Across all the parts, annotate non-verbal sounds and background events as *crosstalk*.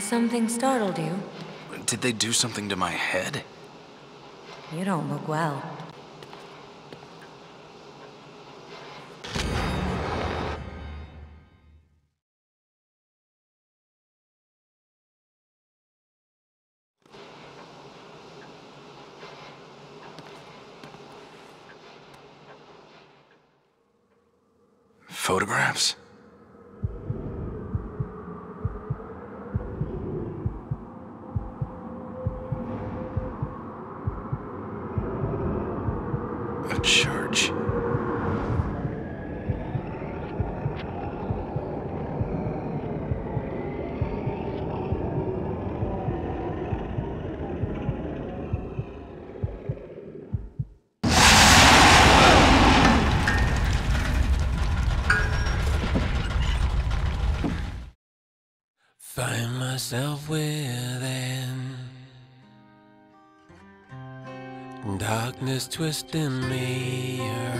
Has something startled you? Did they do something to my head? You don't look well. Photographs? A church. Find myself within darkness twisting me around.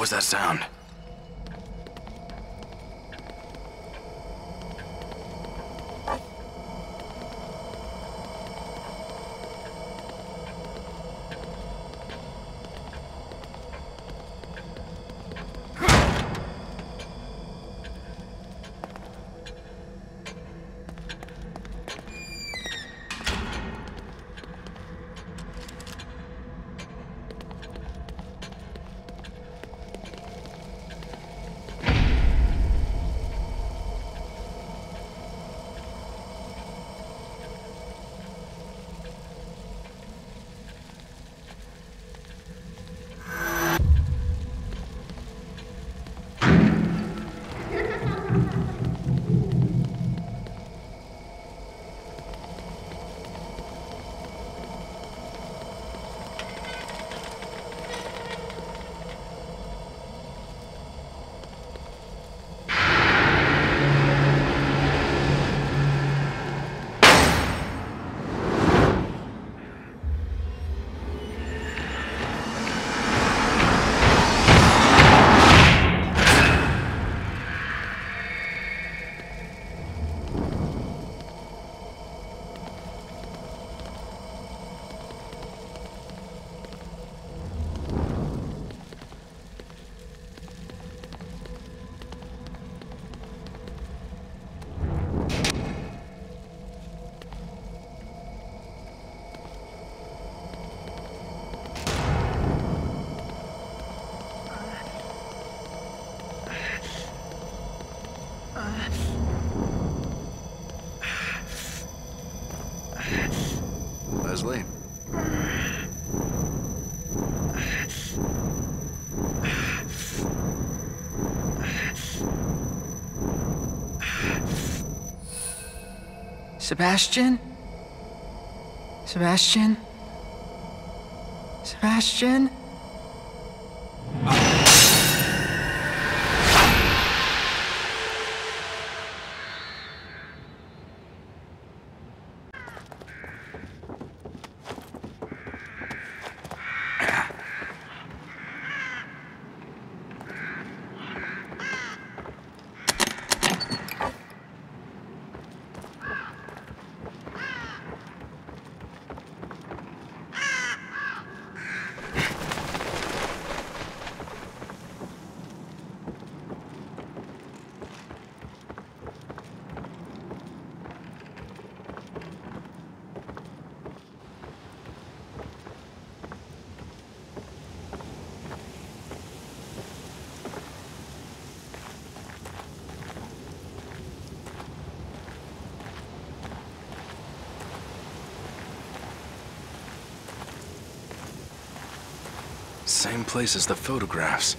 What was that sound? Sebastian? Sebastian? Sebastian? Same place as the photographs.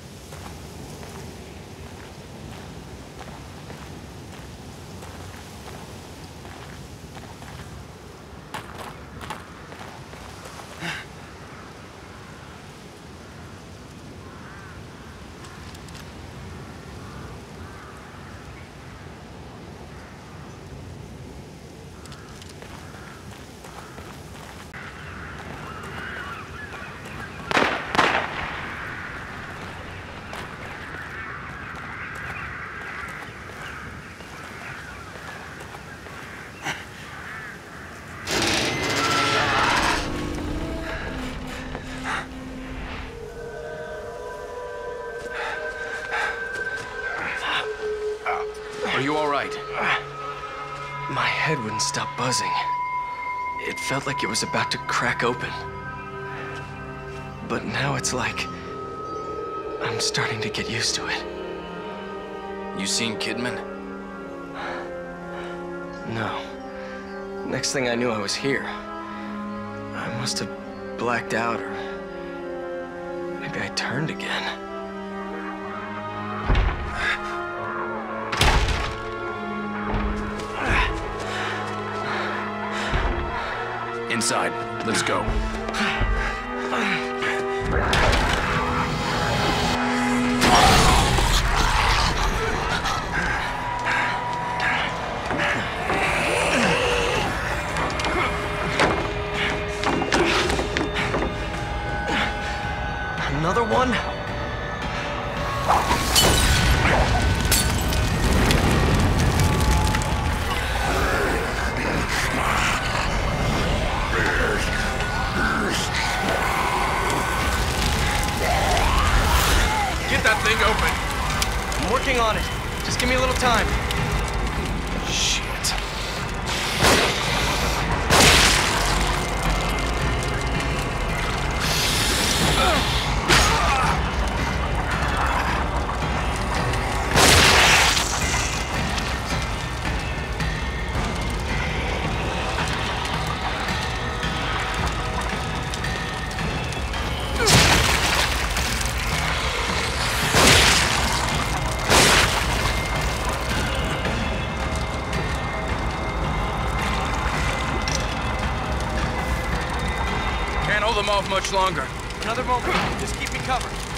Are you all right? Wouldn't stop buzzing. It felt like it was about to crack open. But now it's like I'm starting to get used to it. You seen Kidman? No. Next thing I knew, I was here. I must have blacked out, or maybe I turned again. Inside. Let's go. Another one? Thing open! I'm working on it. Just give me a little time. Hold them off much longer. Another moment. Just keep me covered.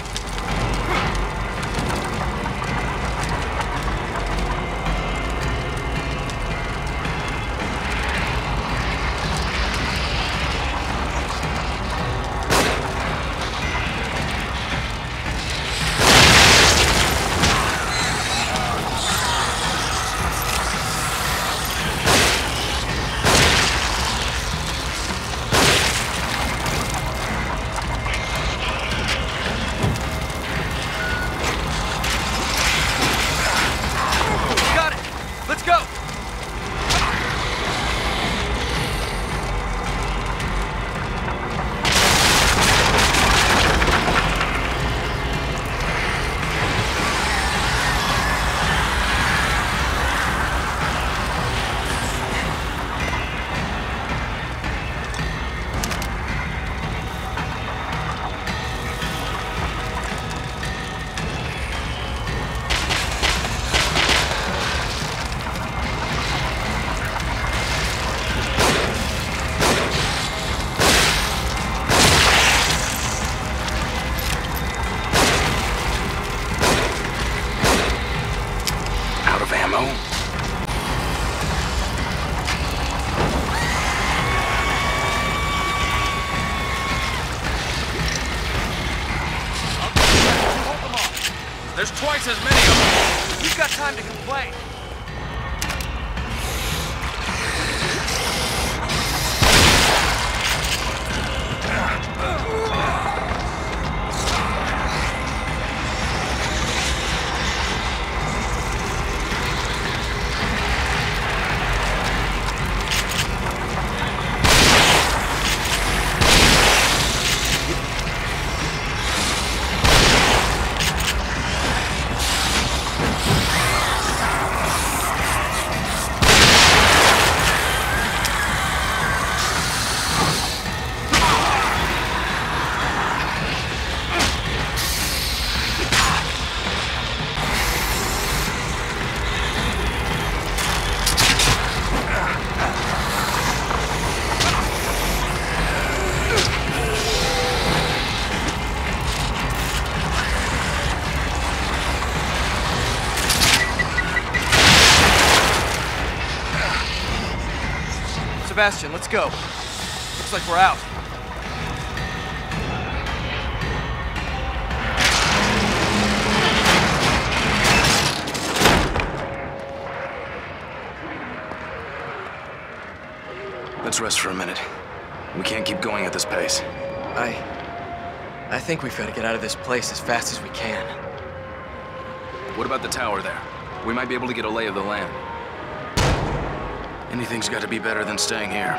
Sebastian, let's go. Looks like we're out. Let's rest for a minute. We can't keep going at this pace. I... I think we've got to get out of this place as fast as we can. What about the tower there? We might be able to get a lay of the land. Anything's got to be better than staying here.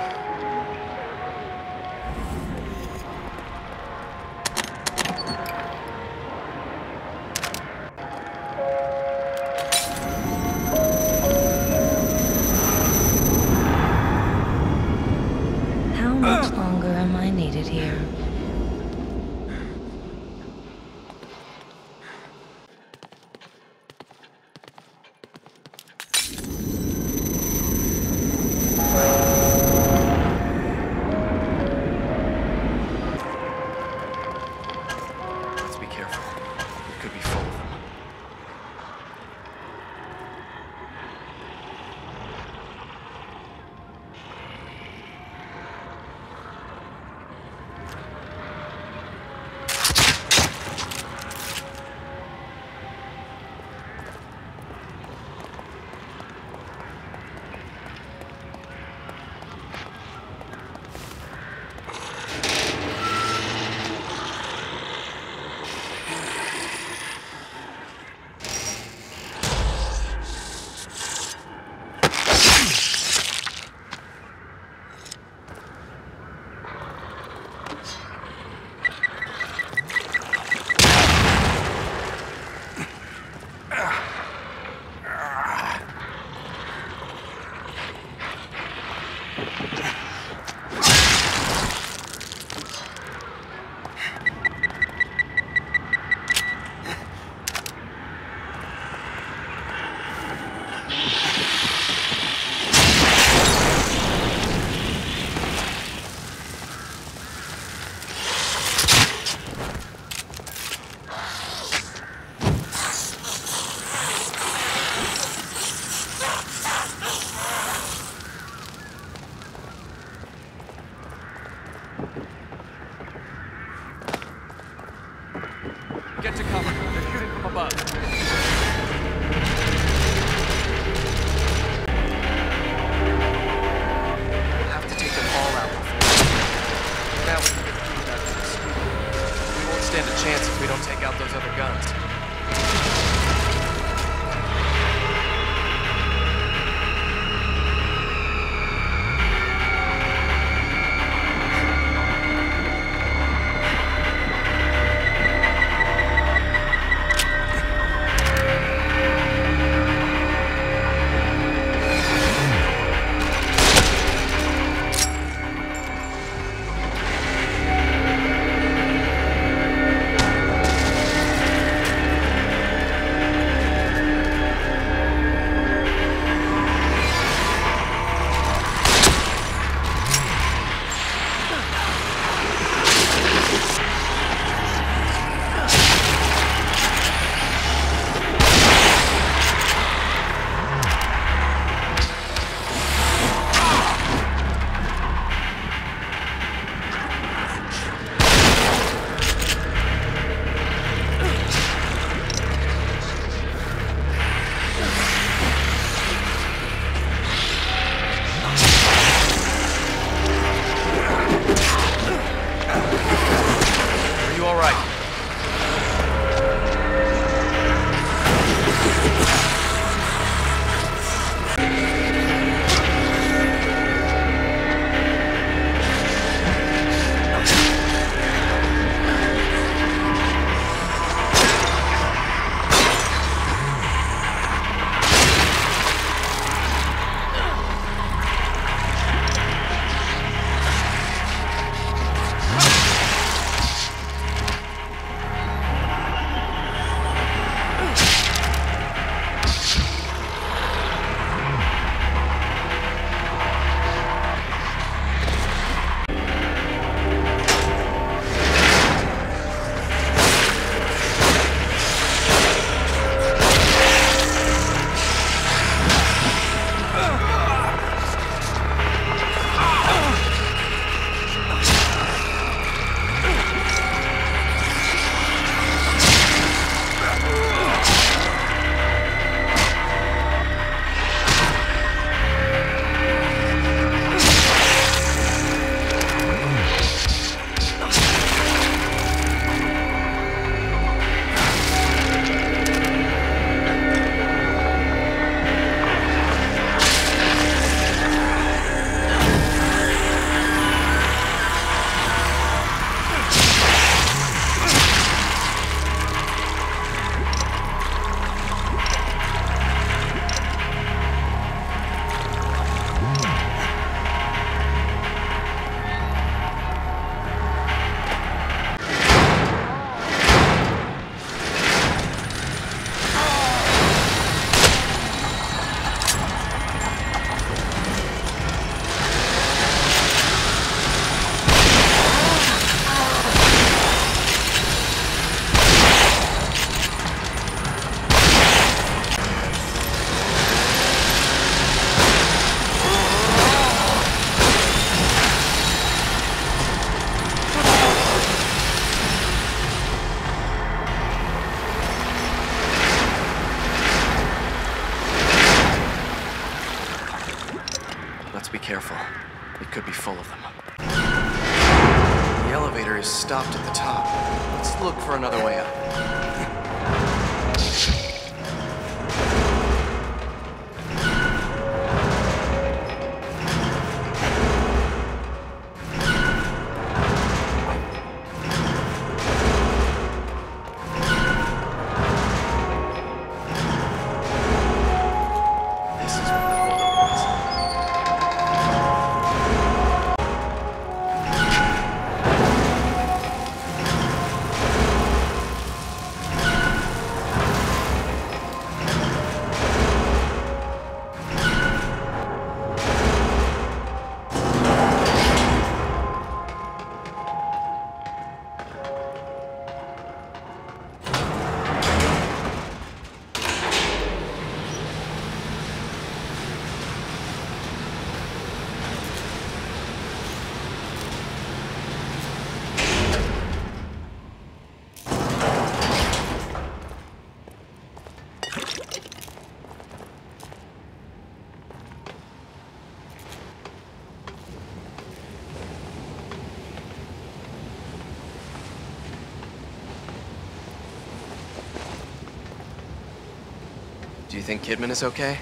Think Kidman is okay?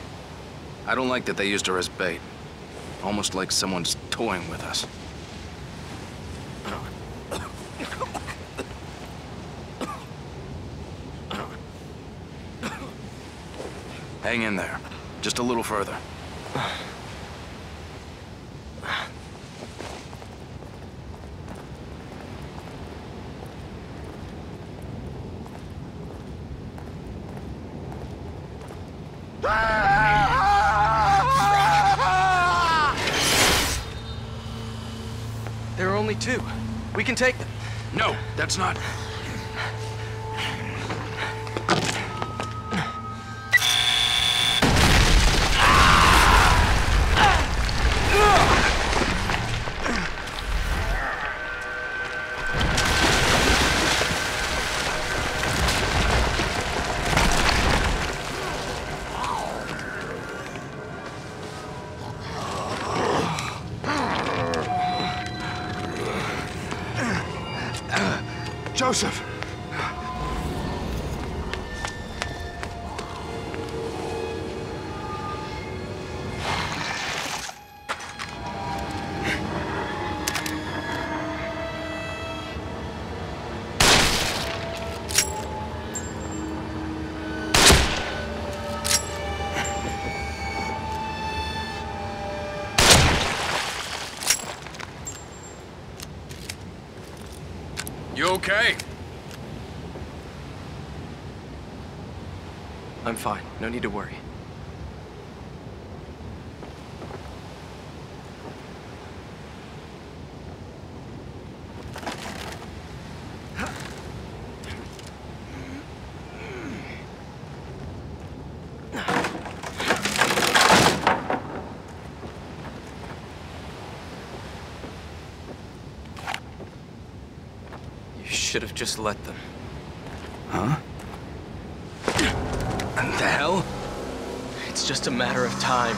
I don't like that they used her as bait. Almost like someone's toying with us. Hang in there. Just a little further. There are only two. We can take them. No, that's not... You okay? I'm fine. No need to worry. You should have just let them. Huh? What the hell? It's just a matter of time.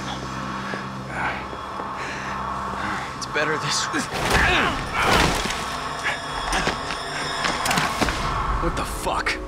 It's better this way. What the fuck?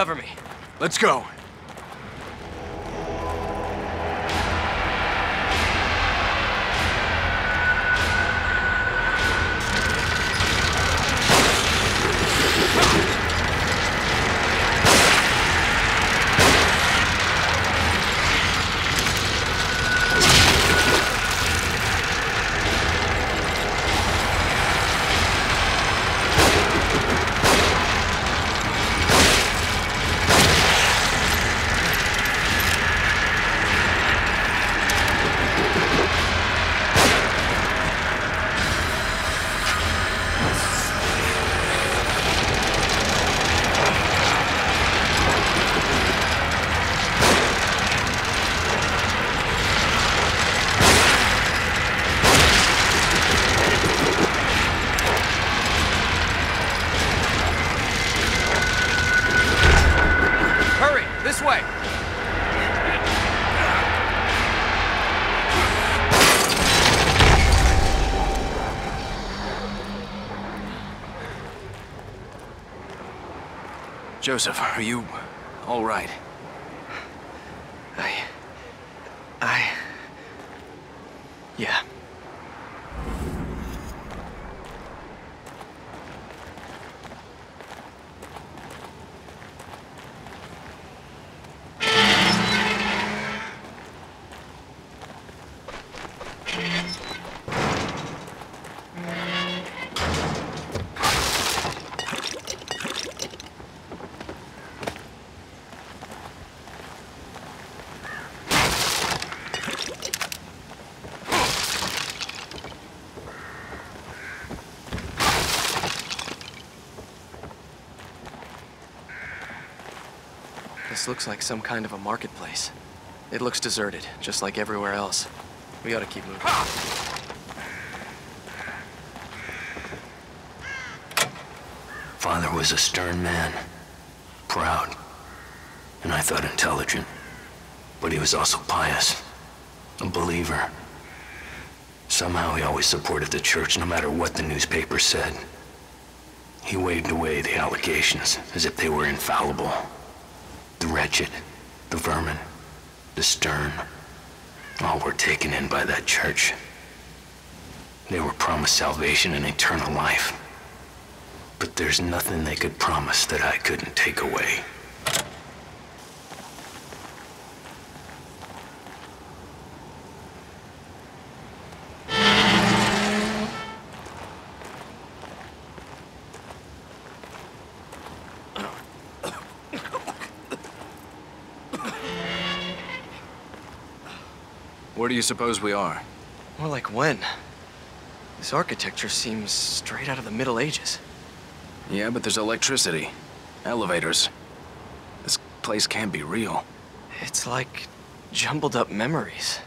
Cover me. Let's go. Joseph, are you all right? I... I... Yeah. This looks like some kind of a marketplace. It looks deserted, just like everywhere else. We ought to keep moving. Father was a stern man, proud, and I thought intelligent. But he was also pious, a believer. Somehow he always supported the church no matter what the newspaper said. He waved away the allegations as if they were infallible. The wretched, the vermin, the stern, all were taken in by that church. They were promised salvation and eternal life. But there's nothing they could promise that I couldn't take away. You suppose we are? More like when? This architecture seems straight out of the Middle Ages. Yeah, but there's electricity. Elevators. This place can't be real. It's like jumbled up memories.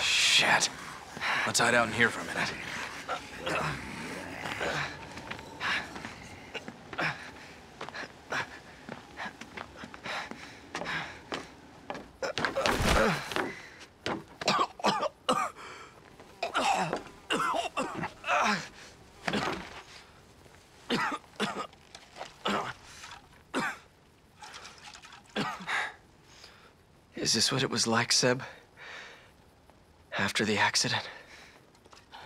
Shit. Let's hide out in here for a minute. Is this what it was like, Seb? After the accident?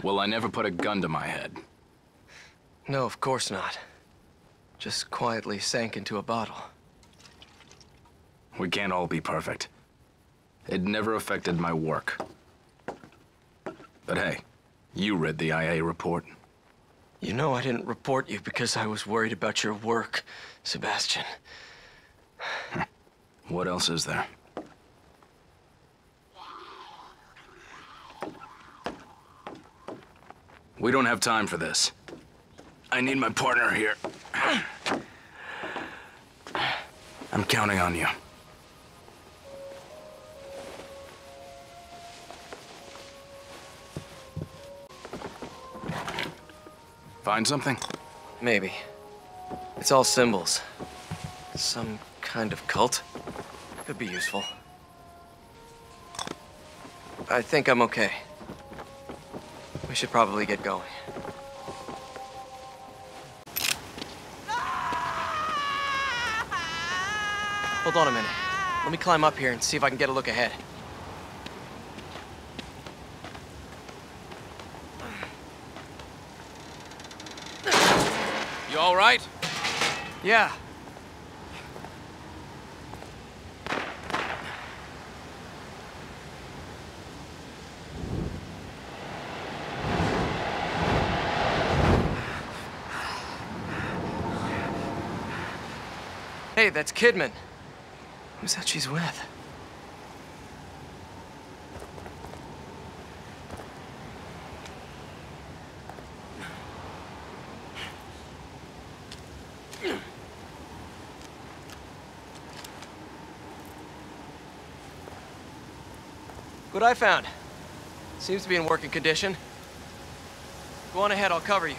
Well, I never put a gun to my head. No, of course not. Just quietly sank into a bottle. We can't all be perfect. It never affected my work. But hey, you read the IA report. You know I didn't report you because I was worried about your work, Sebastian. *laughs* What else is there? We don't have time for this. I need my partner here. I'm counting on you. Find something? Maybe. It's all symbols. Some kind of cult. Could be useful. I think I'm okay. We should probably get going. Hold on a minute. Let me climb up here and see if I can get a look ahead. You all right? Yeah. that's Kidman. Who's that she's with? What I found. Seems to be in working condition. Go on ahead, I'll cover you.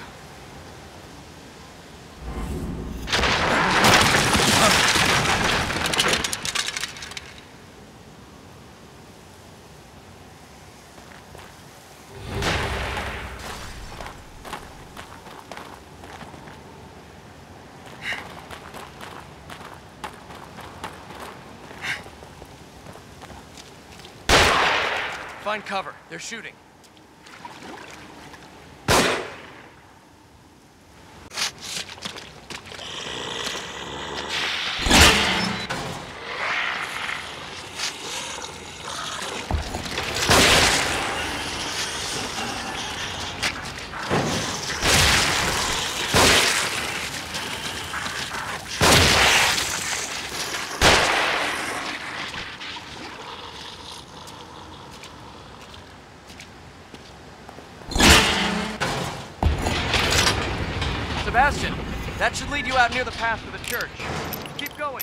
Find cover. They're shooting. Sebastian, that should lead you out near the path to the church. Keep going.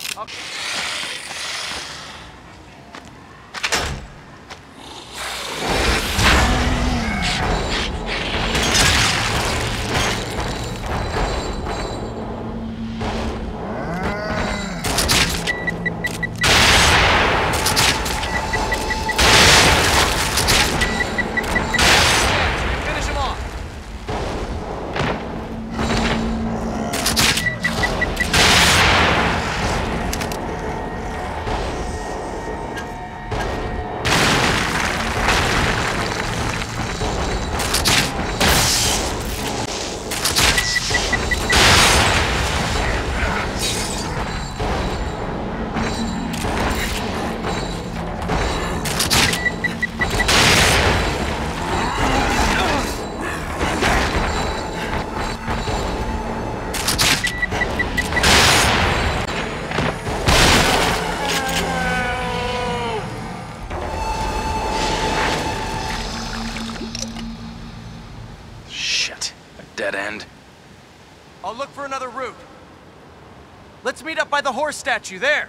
The horse statue there.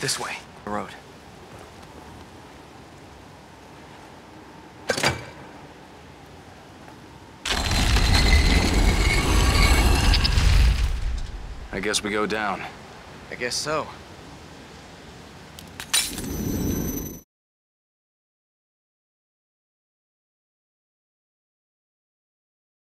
This way. The road. I guess we go down. I guess so.